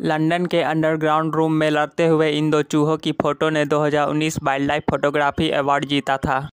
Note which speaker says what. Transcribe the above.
Speaker 1: London के underground room में लड़ते हुए इन दो चूहों की फ़ोटो ने दो हज़ार उन्नीस वाइल्डलाइफ फोटोग्राफी अवार्ड जीता था।